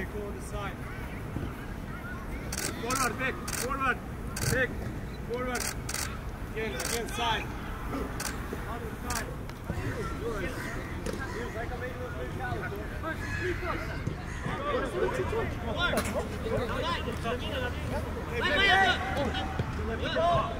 Andy, on the side. Forward, back, forward, back, forward. Again, again, side. Other side. Hey, back, back. Let me go.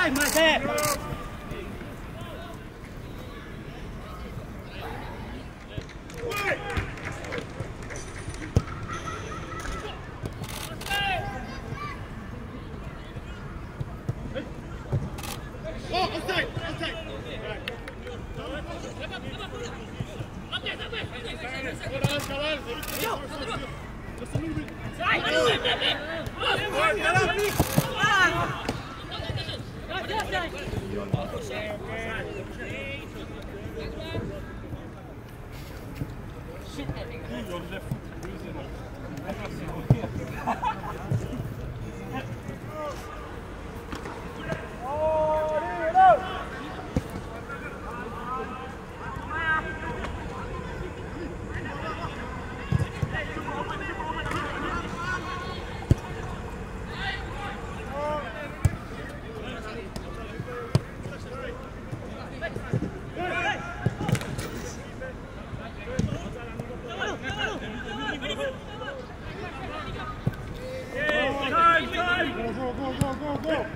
Ah, caralho, vai, mas é. Time, Go, go, go, go,